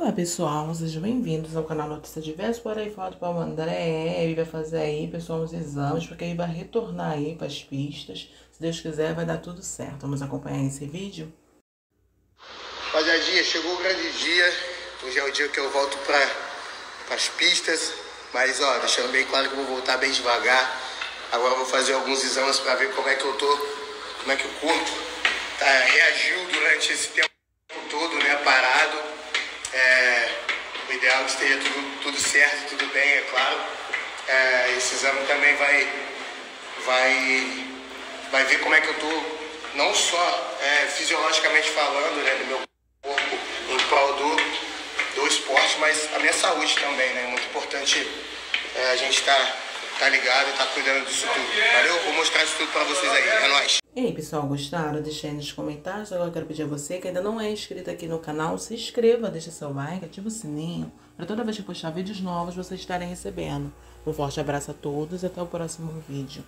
Olá pessoal, sejam bem-vindos ao canal Notícia Diversa, por aí fala do Paulo André, ele vai fazer aí, pessoal, os exames, porque ele vai retornar aí para as pistas, se Deus quiser vai dar tudo certo, vamos acompanhar esse vídeo? Rapaziada, chegou o grande dia, hoje é o dia que eu volto para as pistas, mas ó, deixando bem claro que eu vou voltar bem devagar, agora vou fazer alguns exames para ver como é que eu tô, como é que o corpo tá, reagiu durante esse tempo todo, né, parado, é, o ideal é que esteja tudo, tudo certo, tudo bem, é claro. É, esse exame também vai, vai, vai ver como é que eu estou, não só é, fisiologicamente falando, né, do meu corpo em prol do, do esporte, mas a minha saúde também, né? É muito importante é, a gente estar tá, tá ligado e tá cuidando disso tudo. Valeu? Vou mostrar isso tudo para vocês aí. É nóis! E aí, pessoal, gostaram? Deixa aí nos comentários. Agora eu quero pedir a você que ainda não é inscrito aqui no canal, se inscreva, deixa seu like, ativa o sininho, para toda vez que postar vídeos novos vocês estarem recebendo. Um forte abraço a todos e até o próximo vídeo.